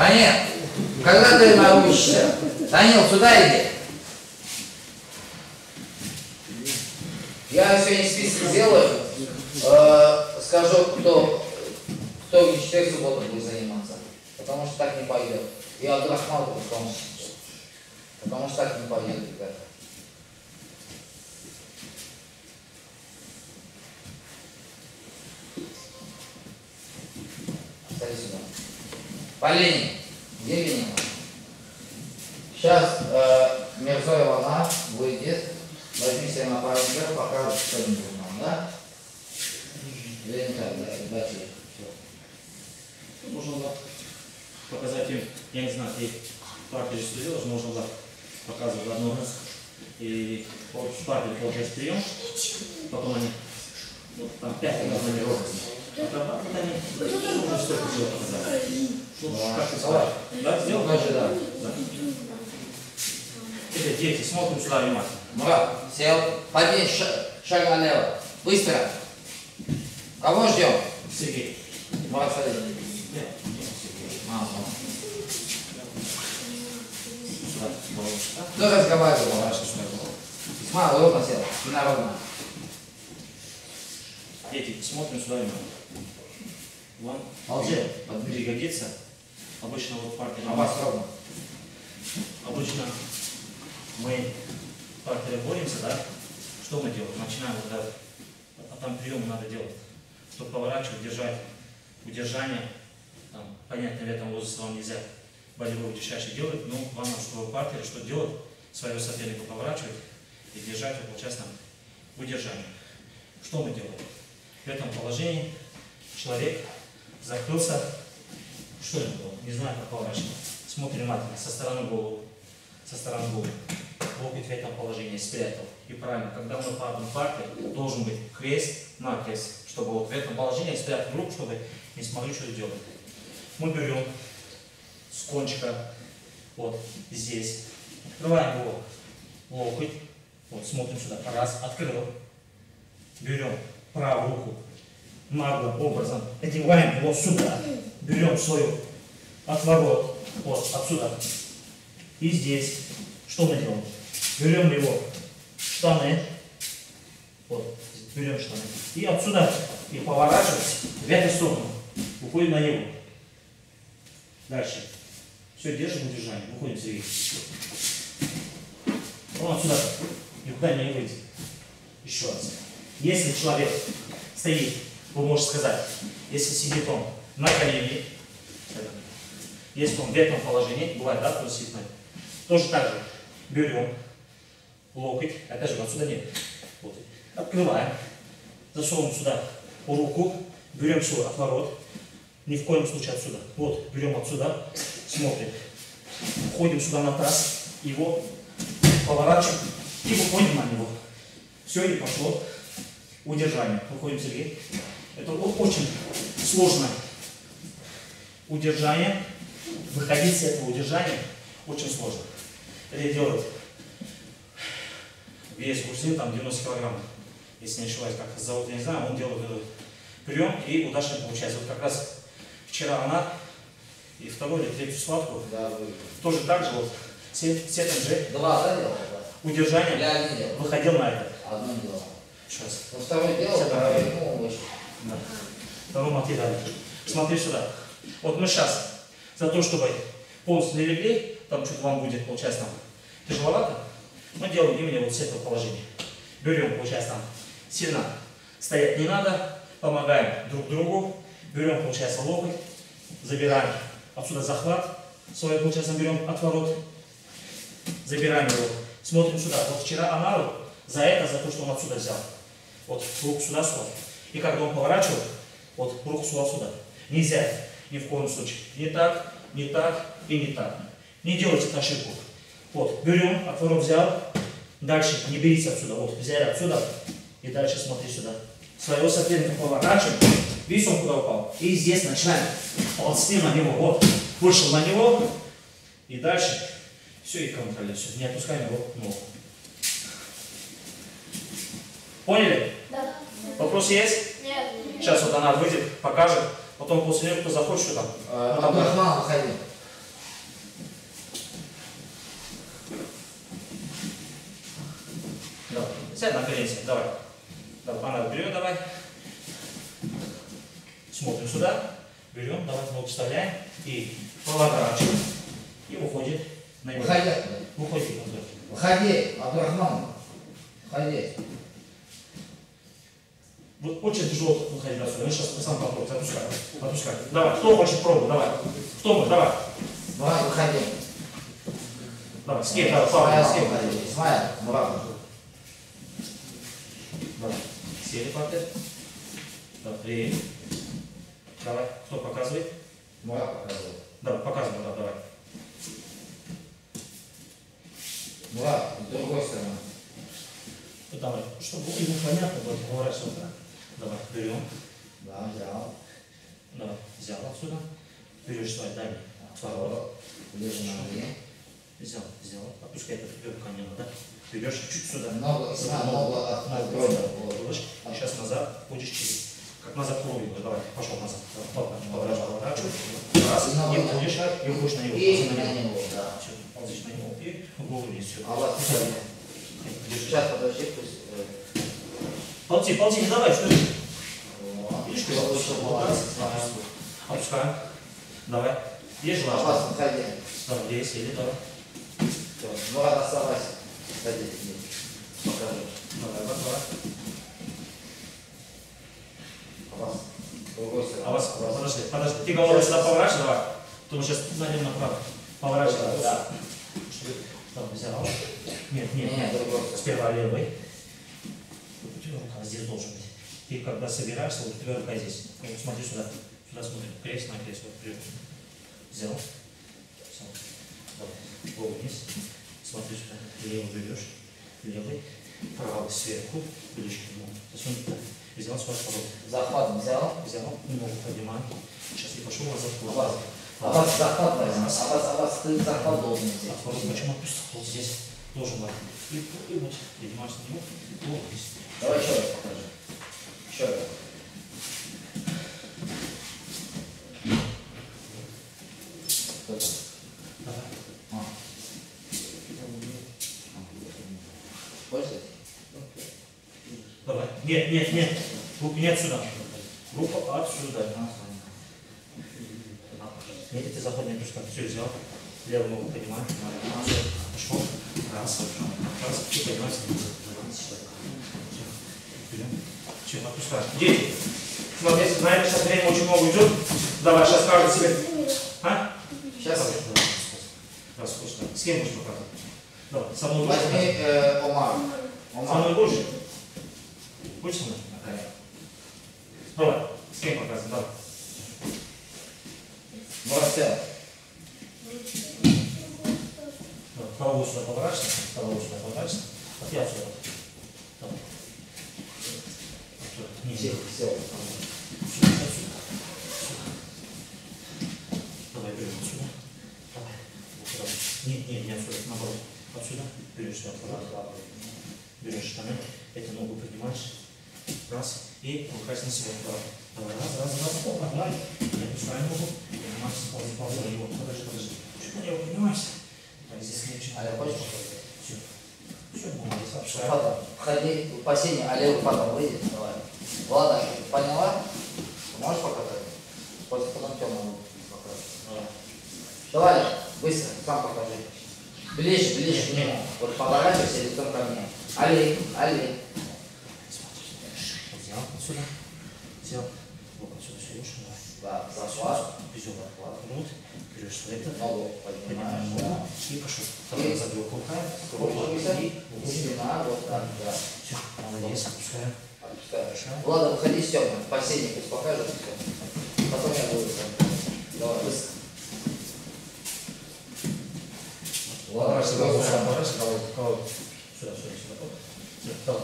Танил, когда ты научишься? Танил, сюда иди. Я сегодня список сделаю. Э, скажу, кто, кто в четверг субботу будет заниматься. Потому что так не пойдет. И Абдурахман потом. Потому что так не пойдет, ребята. Садись сюда. Полини. Где Ленина? Сейчас э, Мирзоева она выйдет. Возьми себе на пару минут, покажет что-нибудь нам, да? Не так, да, дальше. Все. Можно было показать им, я не знаю, ты партию что делаешь, можно было показывать в одном раз. И вот в партии получается прием, потом они, ну, там пять раз они ровно. А они, нужно что-то показать. Ну, как ты Давай. сказал? Да, сделал? Покажи, да. Да. Теперь, дети, смотрим сюда внимательно. Мурат, сел, подвинь ша- шаг налево. Быстро. Кого ждем? Сергей. Мурат, садись. Нет, нет, Сергей. А, ну. Кто разговаривал? Хорошо, сюда, голову. Исма, ровно сел. Спина ровно. Дети, смотрим сюда внимательно. Вон, Молчи. Подбери ягодицы. Обычно вот партия. А вас ровно. Обычно мы в партере боремся, да? Что мы делаем? Начинаем вот этот, а там прием надо делать. Чтобы поворачивать, держать удержание. Там, понятно, в этом возрасте вам нельзя болевой удержащий делать, но главное, чтобы в партере что делать? Своего соперника поворачивать и держать получается, там, удержание. Что мы делаем? В этом положении человек закрылся, что это было? Не знаю, как поворачивать. Смотрим внимательно, со стороны головы, со стороны головы. Локоть в этом положении спрятал. И правильно, когда мы падаем в парке, должен быть крест на крест, чтобы вот в этом положении спрятать руку, чтобы не смогли что сделать. Мы берем с кончика, вот здесь, открываем его локоть, вот смотрим сюда, раз, открыл, берем правую руку, наглым образом одеваем его сюда, берем свою отворот, вот отсюда, и здесь, что мы делаем? Берем его штаны, вот, берем штаны, и отсюда, и поворачиваемся в эту сторону, уходим на него. Дальше. Все, держим удержание, выходим Сергей. Он отсюда, никуда не выйдет. Еще раз. Если человек стоит, вы можете сказать, если сидит он на колене, если он в этом положении, бывает, да, кто сидит на тоже так же берем локоть, опять же, отсюда нет, вот, открываем, засовываем сюда руку, берем свой отворот, ни в коем случае отсюда, вот, берем отсюда, смотрим, входим сюда на таз, его поворачиваем и выходим на него. Все, и пошло удержание. Выходим, Сергей. Это очень сложное удержание. Выходить с этого удержания очень сложно. Это делать вес грузин, там 90 килограмм, если не ошибаюсь, как зовут, я не знаю, он делает этот прием и удачно получается. Вот как раз вчера она и второй или третью схватку Да, вы. тоже так же вот с, с этим же Два, да, делал? Я выходил на это. Одно делал. Сейчас. Ну, второй делал, а ему выше. Да. Второй дали. Смотри сюда. Вот мы сейчас за то, чтобы полностью не легли, там чуть вам будет, получается, там тяжеловато, мы делаем именно вот с этого положения. Берем, получается, там сильно стоять не надо, помогаем друг другу, берем, получается, локоть, забираем отсюда захват, свой, получается, берем отворот, забираем его, смотрим сюда. Вот вчера Анару за это, за то, что он отсюда взял. Вот руку сюда, сюда. И когда он поворачивает, вот руку сюда, сюда. Нельзя ни в коем случае. Не так, не так и не так. Не делайте ошибку. Вот, берем, отворот взял. Дальше не берите отсюда. Вот, взяли отсюда. И дальше смотри сюда. Своего соперника поворачиваем. Видишь, он куда упал? И здесь начинаем ползти на него. Вот, вышел на него. И дальше все, и контролируем. Все, не отпускаем его ногу. Поняли? Вопрос есть? Нет. Сейчас вот она выйдет, покажет. Потом после нее кто захочет, что там? Ну, Абдурахман Хамид. Давай, сядь на колени, давай. давай. Она берем, давай. Смотрим сюда. Берем, давай ногу вставляем. И поворачиваем. И уходит. Наверх. Выходи. Выходи. Выходи, Абдурахман. Выходи. Вот очень тяжело выходить отсюда. Мы сейчас сам попробуем. Отпускай. Отпускай. Давай. Кто хочет пробовать? Давай. Кто мы? Давай. Давай, выходи. Давай. С кем? Давай. Павел, с кем? Исмаил, Мурат. Давай. Сели. Давай. Эй. Давай. Кто показывает? Мурат показывает. Давай, показывай, да, давай. Мурат, с другой стороны. Ну, давай, чтобы ему понятно было, поворачивай так. Давай, берем. Да, взял. Давай, взял отсюда. Берешь свой дальний отворот. На ноги. Взял, взял. Опускай это вверх колено, да? Берешь чуть сюда. Ногу, Исмаил, ногу. Ложь. И сейчас назад, ходишь через. Как назад кровью. Давай, пошел назад. Поворачивай, поворачивай. Раз, И ногу и и уходишь на него. И на него, да. Всё, ползешь на него. И голову вниз. Все. А вот. Сейчас, подожди, пусть... Ползи, ползи, не давай, что ты? Видишь, ты так, Исмаил. Опускаем. Давай. Есть желание? выходи. Давай, здесь, или давай. Всё, Мурат, оставайся. Ходи, иди. Покажи. Давай, давай. Стороны. А вас, подожди, подожди. Ты голову сюда поворачивай, давай. То мы сейчас налево направо. Поворачивай. Да. Там взял. Нет, нет, Не, нет. Сперва левый. Рука здесь должен быть. Ты когда собираешься, вот у тебя рука здесь. Ну, смотри сюда. Сюда смотри. Крест на крест. Вот вперед. Взял. Взял. Давай. Голову вниз. Смотри сюда. Левый берешь. Левый. Правый сверху. К нему. Засунь туда. Взял свой порог. Захват взял. Взял. Ногу поднимай. Сейчас я пошел назад. Аббас, Аббас, захват возьми. Аббас, Аббас, ты захват должен взять. Отворот почему опустил? Вот здесь должен быть. И, и вот, поднимаешь на него. Вот здесь. Давай еще раз покажи. Еще раз. Давай. А. Давай. Нет, нет, нет. Не отсюда. Руку отсюда. Нет, ты заходи на пешка. Все, взял. Левую ногу поднимай. Пошел. Раз. Раз. И поднимайся. Все, отпускай. Дети. Смотри, знаешь, сейчас время очень много идет. Давай, сейчас каждый себе. А? Сейчас Раз, хочешь, да. С кем будешь показывать? Давай, со мной будешь возьми э, Омар. Со мной будешь? Будешь со мной? Давай, с кем показывать? Давай. Мурат, Поворачивай, голову сюда поворачивай. Вот я. Отсюда. Не, сюда. Сюда. Давай, берем отсюда. Давай. Нет, нет, не отсюда, наоборот. Отсюда. Берешь сюда аккуратно. Берешь штаны, эту ногу поднимаешь. Раз. И рукась на себя. Давай. Давай, раз, раз, раз. Опа, давай. Я пускаю ногу. Поднимаешься, ползи на него. Подожди, подожди. Чуть на него поднимаешься. Здесь легче. А я хочешь? Фатом, входи в бассейне, а левый фатом выйди. Давай. Ладно, поняла? Можешь показать? После потом темного покажу. Давай, быстро, сам покажи. Ближе, ближе к нему. Вот поворачивайся лицом ко мне. Али, Али. Взял отсюда. Взял. Вот отсюда все лучше. Давай. Да, захват. Везем захват. Вот. Берешь свой этот. Ногу Поднимаешь. Да. И пошел. Второй забил руками. Крутишься. И спина, вот так, да. Все. Молодец. Опускаем. Отпускаешь. Ладно, выходи с темным. Бассейне пусть покажет все. Потом я буду там. Давай, быстро. Ладно, стороны. поворачивай голову, голову. Сюда, сюда, сюда. Там,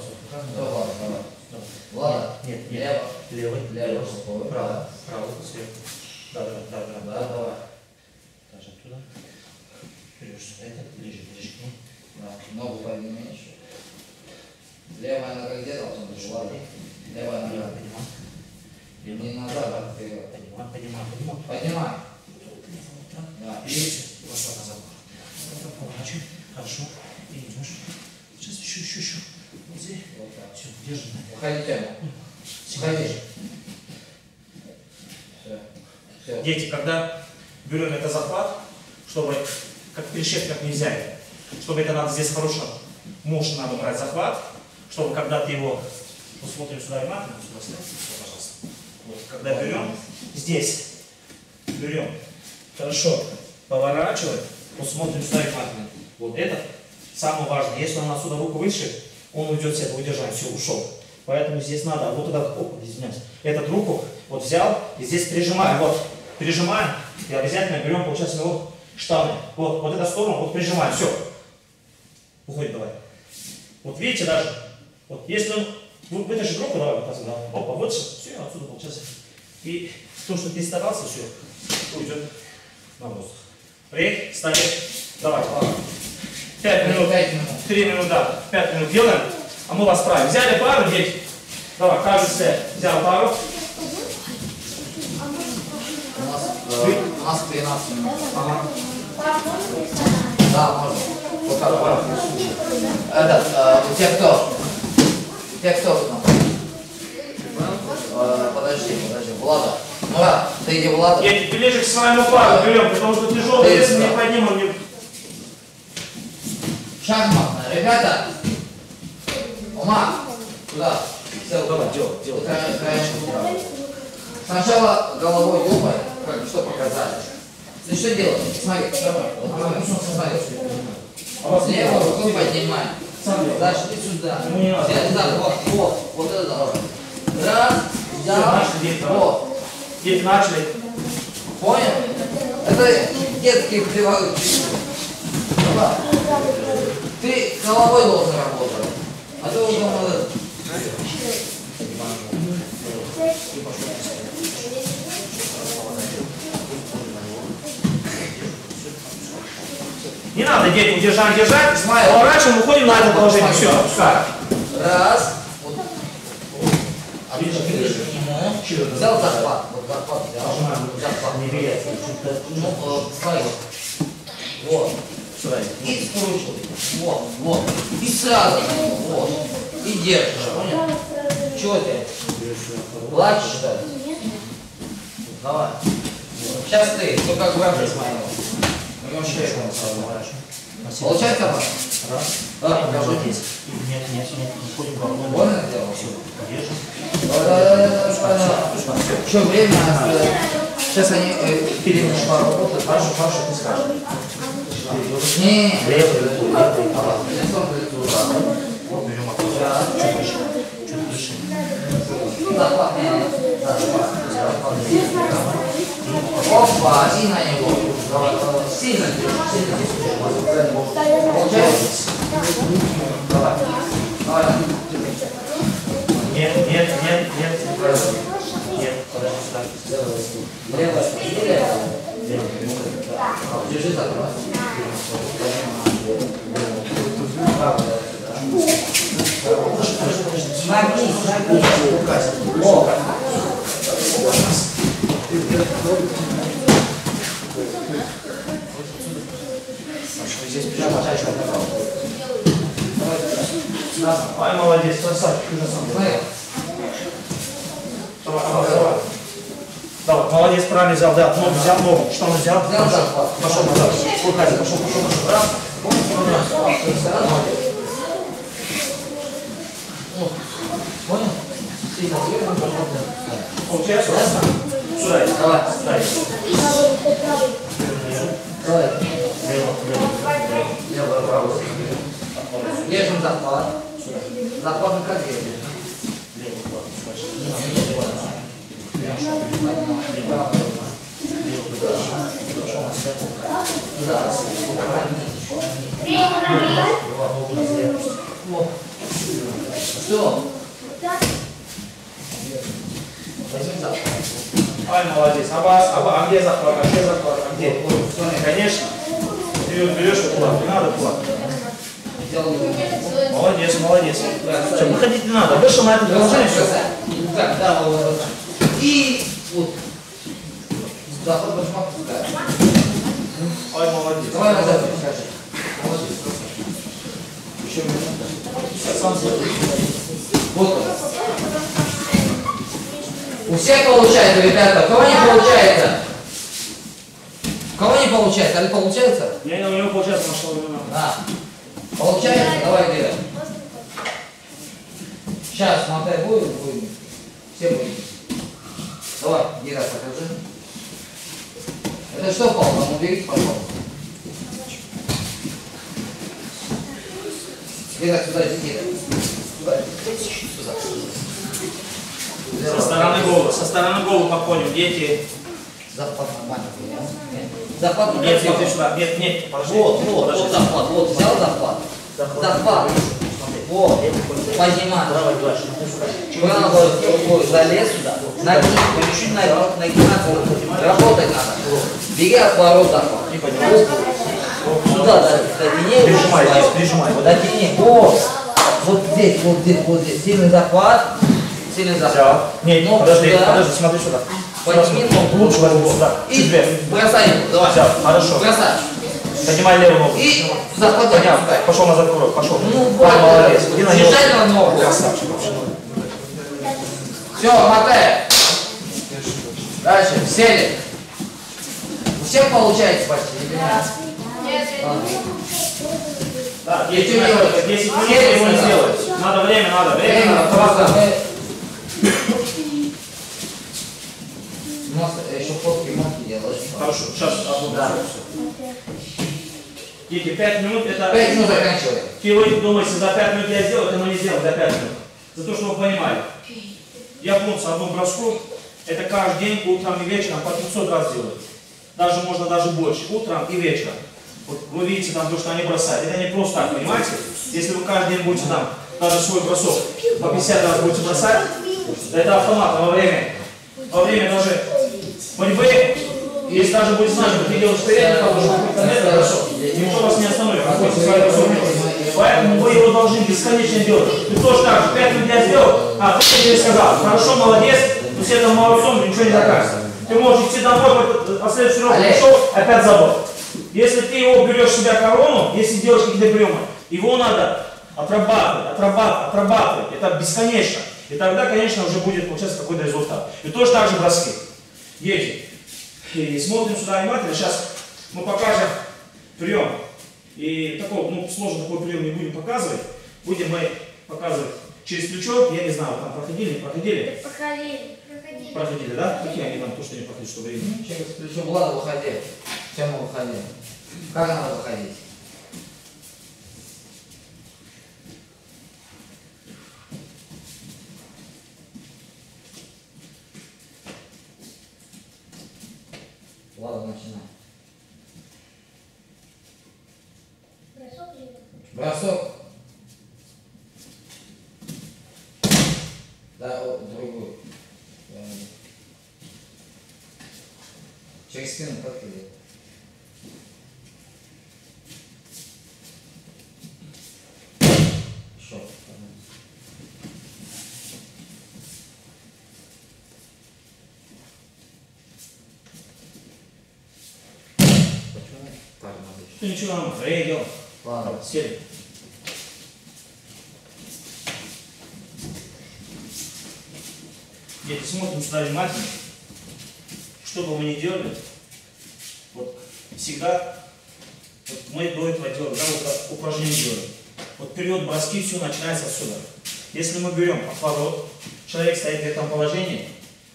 давай. Давай. Ладно. Нет, нет. Лево. Левый. Рукой, Право. Право. Сверху. Да, да, да, да. Да, давай. Даже оттуда. Берешь это, ближе, ближе к нему. Да, ногу подними еще. Левая нога где должна быть? Ладно. Левая Поднимай, нога. поднимай. Левый. Не назад, а вперед. Поднимай, поднимай, поднимай. Поднимай. Так. Да. И пошел назад. Вот так поворачивай. Хорошо. И идешь. Сейчас еще, еще, еще. Иди. Вот так. Все, держи. Уходи, Тёма. Все. Дети, когда берем это захват, чтобы как прищеп как нельзя, чтобы это надо здесь хорошо, муж надо брать захват, чтобы когда ты его, посмотрим сюда внимательно, сюда ставь, пожалуйста. Вот, когда берем, здесь берем, хорошо, поворачиваем, посмотрим сюда внимательно. Вот это самое важное. Если он отсюда руку выше, он уйдет с этого удержания, все, ушел. Поэтому здесь надо, вот это, оп, извиняюсь, эту руку вот взял и здесь прижимаем, вот, прижимаем и обязательно берем, получается, его штаны. Вот, вот эту сторону, вот прижимаем, все. Уходит давай. Вот видите даже, вот если он вы- вытащит руку, давай, вот да, опа, вот все, отсюда получается. И то, что ты старался, все, уйдет на воздух. Приехали, стали, давай, ладно. Пять минут. Три минуты, да, пять минут делаем, а мы вас правим. Взяли пару, дети? Давай, каждый себе взял пару. У нас, э, у нас 13 минут. Ага. Да, можно. Вот так вот. Этот, э, у тех кто? Те кто там? Э, подожди, подожди. Влада. Мурат, ты иди Влада. Дети, ты ближе к своему пару берем, потому что тяжелый вес не поднимем. Не... Шахматная. Ребята. Ума. Туда. Давай, делай, делай. Сначала головой думай, как, что показали. Ты что делаешь? Смотри, давай. Ну, смотри. Левую руку делай. Дальше ты сюда. Надо. Взял, да, вот, вот, вот это должно. Раз, взял, вот. Дети начали. Понял? Это приворот. Давай. Ты головой должен работать. А ты уже молодец. Не надо дети удержать, держать. Смайл. Поворачиваем, уходим на это положение. Все, отпускай. Раз. Вот. А ближе, к нему. Взял захват. Вот захват взял. Захват. Не берет. Ну, э, смотри. Вот. И скручивай. Вот, вот. И сразу на. Вот. И держишь, понял? Чего ты? Плачешь, что ли? Давай. Сейчас ты, только аккуратно смотри. Потом шею Получается, папа? Раз. Да, покажи. Нет, нет, нет. Уходим головой. Вон это дело. Держим. Что, время? э, Сейчас они э, перемешают поработают. Хорошо, хорошо, ты скажешь. Не, не, захват, захват. Опа, и на него. Сильно? Давай. Давай. Нет, нет, нет, нет. Нет, подожди сюда. Левая. Держи захват. Нагнись, нагнись. О, Здесь прижимай. Ай, же сам. смотри. Давай, давай, давай. Давай, молодец, правильно взял, да, ногу взял, ногу. Что он взял? Взял захват. Пошел назад. Выходи, пошел, пошел, пошел. Раз. Понял? Получается? Сюда. Давай. Сюда. Давай. Лево, лево. Левая, правая. Держим захват. Захват на ладно, дальше. Все. Ай, молодец. А вас, а, где захват? А где захват? А где? Конечно. Ты берешь и кулак. Не надо кулак. Молодец, молодец. Все, выходить не надо. Вышел на это положение, все. Так, да, вот, вот. И вот. Башмак. Ай, молодец. Давай назад. Молодец. Еще минуту. Сам. Вот он. У всех получается, ребята. У кого не получается? У кого не получается? Или получается? Не, не, у него получается, нашел именно. Да. Получается? Давай делаем. Сейчас смотри, будем, будем. Все будем. Давай, Гера, покажи. Это что, Павел, там уберите, пожалуйста. Гера, сюда иди, Гера. Сюда. Сюда. Со стороны головы, со стороны головы походим, дети. Захват понял? Нет. Захват не Нет, сюда, нет, нет, подожди. Вот, вот, вот захват, вот, взял захват. Захват. Вот, поднимай. Давай, дальше. Правой рукой залез сюда, нагни, чуть-чуть наверх, нагинаться, работать надо. Бери отворот захват. И поднимай. Сюда, да, дотяни. Прижимай здесь, прижимай. Вот Дотяни, вот. Вот здесь, вот здесь, вот здесь. Сильный захват, сильный захват. Нет, Ну, подожди, подожди, смотри сюда. Подними ногу. Лучше возьми сюда. И Чуть вверх. бросай его, давай. Взял, хорошо. Бросай. Поднимай левую ногу. И захватай. Поднял. Пошел назад курок, пошел. Ну, вот. молодец. Иди на него. Держать на ногу. Красавчик. Все, мотай. Дальше, сели. У всех получается почти. Да, И 10 ты минут, делаешь. 10 минут Сели его не сделать. Надо время, надо время, Время, надо. просто Просто. мы... У нас еще фотки мотки делаешь. Хорошо, сейчас одну Да. Дети, 5 минут это... Пять минут заканчиваем. Вы думаете, за 5 минут я сделал, это мы не сделал за 5 минут. За то, что вы понимали. Японцы одну броску, это каждый день, утром и вечером по 500 раз делают. Даже можно даже больше, утром и вечером. Вот вы видите там то, что они бросают. Это не просто так, понимаете? Если вы каждый день будете там, даже свой бросок по 50 раз будете бросать, это автомат во время, во время даже борьбы, если даже будет знать, что ты делаешь передний, то уже будет это хорошо. Никто вас не остановит, свои делать. Поэтому вы его должны бесконечно делать. Ты тоже так же, 5 минут я сделал, а ты тебе сказал, хорошо, молодец, но с этим молодцом ничего не докажется. Ты можешь идти домой, а следующий Олег. пришел, опять забыл. Если ты его берешь себе корону, если делаешь какие-то приемы, его надо отрабатывать, отрабатывать, отрабатывать. Это бесконечно. И тогда, конечно, уже будет получаться какой-то результат. И тоже так же броски. Дети. И смотрим сюда внимательно. Сейчас мы покажем прием. И такой, ну, сложно такой прием не будем показывать. Будем мы показывать через плечо. Я не знаю, вы там проходили, не проходили? Проходили. Проходили. Проходили, да? Какие они там, то, что не проходили, чтобы видно? Через плечо Влада выходи. Тема выходи. Как надо выходить? Ладно, начинай. Бросок или Бросок. Да, о, другую. Да. Через спину как ты ничего я делал. Ладно. Сели. Дети, смотрим сюда внимательно. Что бы вы ни делали, всегда, вот мы до этого делали, да, упражнение делали. Вот период броски, все начинается отсюда. Если мы берем отворот, человек стоит в этом положении,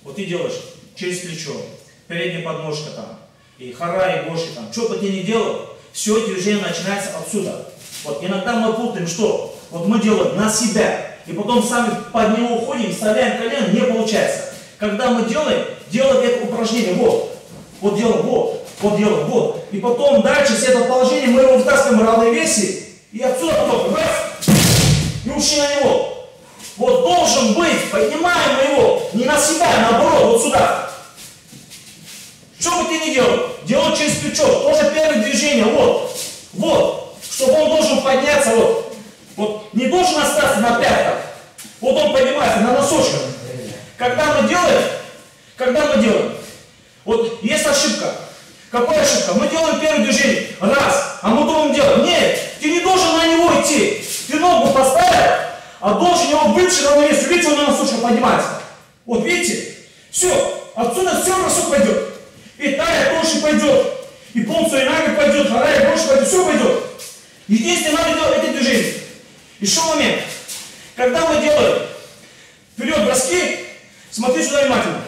вот ты делаешь через плечо, передняя подножка там, и хара, и гоши там, что бы ты ни делал, все движение начинается отсюда. Вот иногда мы путаем, что вот мы делаем на себя, и потом сами под него уходим, вставляем колено, не получается. Когда мы делаем, делаем это упражнение, вот, вот делаем, вот, вот делаем, вот. И потом дальше с этого положения мы его вытаскиваем в равновесие, и отсюда потом раз, и ушли на него. Вот должен быть, поднимаем мы его, не на себя, а наоборот, вот сюда. Что бы ты ни делал, делай через плечо, тоже первое движение, вот, вот, чтобы он должен подняться, вот, вот, не должен остаться на пятках, вот он поднимается на носочках. Когда мы делаем, когда мы делаем, вот есть ошибка. Какая ошибка? Мы делаем первое движение, раз, а мы думаем делаем. Нет, ты не должен на него идти. Ты ногу поставил, а должен его бывший равновесие. Видите, он на носочках поднимается. Вот видите? Все. Отсюда все бросок пойдет. И Тая тоже пойдет. И Понцо и Нага пойдет. Харая больше пойдет. Все пойдет. Единственное, надо делать эти движения. Еще момент. Когда мы делаем вперед броски, смотри сюда внимательно.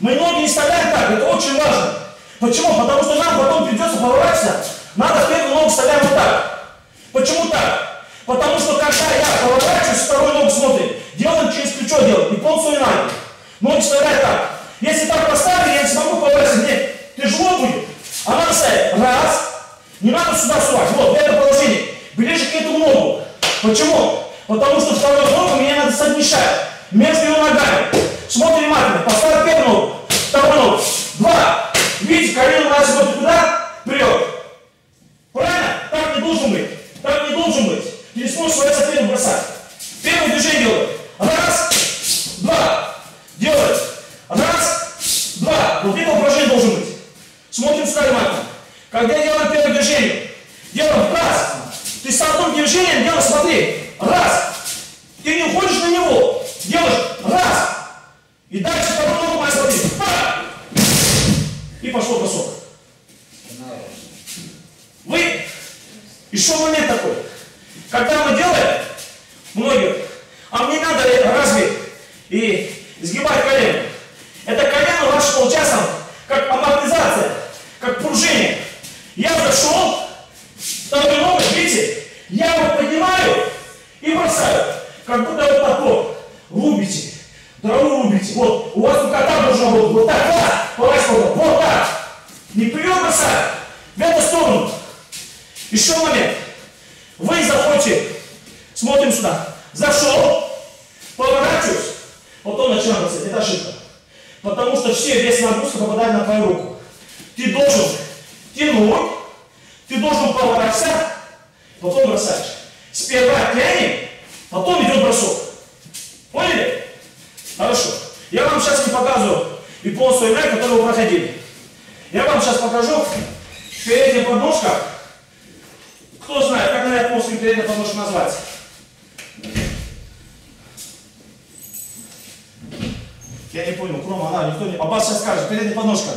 Мы ноги не вставляем так, это очень важно. Почему? Потому что нам потом придется поворачиваться. Надо первую ногу вставляем вот так. Почему так? Потому что когда я поворачиваюсь, вторую ногу смотрим, делаем через плечо делаем, и пол свой ноги. Ноги вставляем так. Если так поставили, я не смогу поворачиваться, мне тяжело будет. А надо ставить. Раз. Не надо сюда сувать. Вот, в этом положении. Ближе к этому ногу. Почему? Потому что вторую ногу мне надо совмещать между его ногами. Смотрим внимательно. Поставь первую ногу, вторую ногу. Два. Видите, колено у нас смотрит куда? Вперед. Правильно? Так не должен быть. Так не должен быть. Сможешь свои соперника бросать. Первое движение делай. Раз, два. Делай. Раз, два. Вот это упражнение должен быть. Смотрим сюда внимательно. Когда я делаю первое движение, делаем раз. Ты с одним движением делаешь, смотри. Раз. Ты не уходишь на него. Делаешь раз. И дальше вторую ногу моя смотри. Па! И пошел бросок. Вы, еще момент такой, когда мы делаем, многие, а мне надо развить и сгибать колено. Это колено ваше получается как амортизация, как пружение. Я зашел, вторую ногу, видите, я его поднимаю и бросаю, как будто вот так вот, рубите, траву рубите, вот, у вас рука так должна быть, вот так, раз, поворачивай, вот так, не вперед бросать, в эту сторону. Еще момент. Вы заходите, смотрим сюда. Зашел, поворачиваюсь, потом начинаем бросать. Это ошибка. Потому что все, весь нагрузка попадает на твою руку. Ты должен тянуть, ты должен поворачиваться, потом бросаешь. Сперва тянем, потом идет бросок. Поняли? Хорошо. Я вам сейчас не показываю и полностью игры, которую вы проходили. Я вам сейчас покажу передняя подножка. Кто знает, как на японском передняя подножка назвать? Я не понял, Крома, она, никто не... Аббас сейчас скажет, передняя подножка.